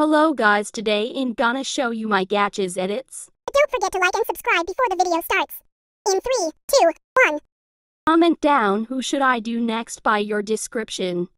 Hello guys, today I'm gonna show you my gachas edits. Don't forget to like and subscribe before the video starts. In three, two, one. Comment down who should I do next by your description.